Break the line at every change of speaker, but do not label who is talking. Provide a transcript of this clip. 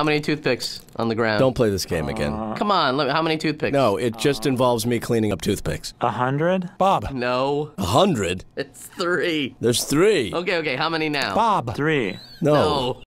How many toothpicks on the ground?
Don't play this game again.
Uh, Come on. Let how many toothpicks?
No, it just involves me cleaning up toothpicks.
A hundred?
Bob.
No.
A hundred?
It's three.
There's three.
Okay, okay. How many now?
Bob.
Three.
No.
No.